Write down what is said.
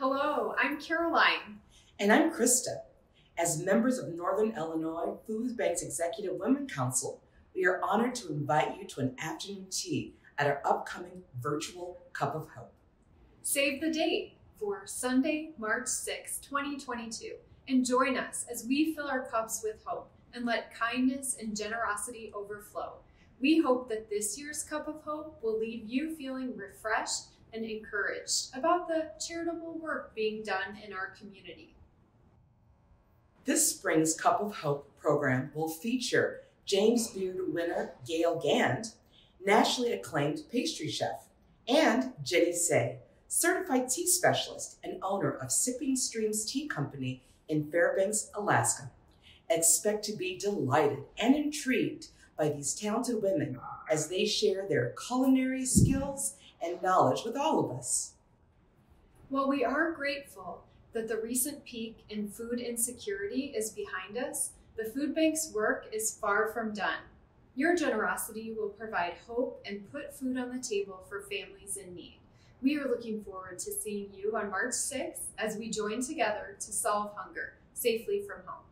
Hello, I'm Caroline. And I'm Krista. As members of Northern Illinois Food Bank's Executive Women Council, we are honored to invite you to an afternoon tea at our upcoming virtual Cup of Hope. Save the date for Sunday, March 6, 2022, and join us as we fill our cups with hope and let kindness and generosity overflow. We hope that this year's Cup of Hope will leave you feeling refreshed and encouraged about the charitable work being done in our community. This spring's Cup of Hope program will feature James Beard winner Gale Gand, nationally acclaimed pastry chef, and Jenny Say, certified tea specialist and owner of Sipping Streams Tea Company in Fairbanks, Alaska. Expect to be delighted and intrigued by these talented women as they share their culinary skills and knowledge with all of us. While we are grateful that the recent peak in food insecurity is behind us, the food bank's work is far from done. Your generosity will provide hope and put food on the table for families in need. We are looking forward to seeing you on March 6th as we join together to solve hunger safely from home.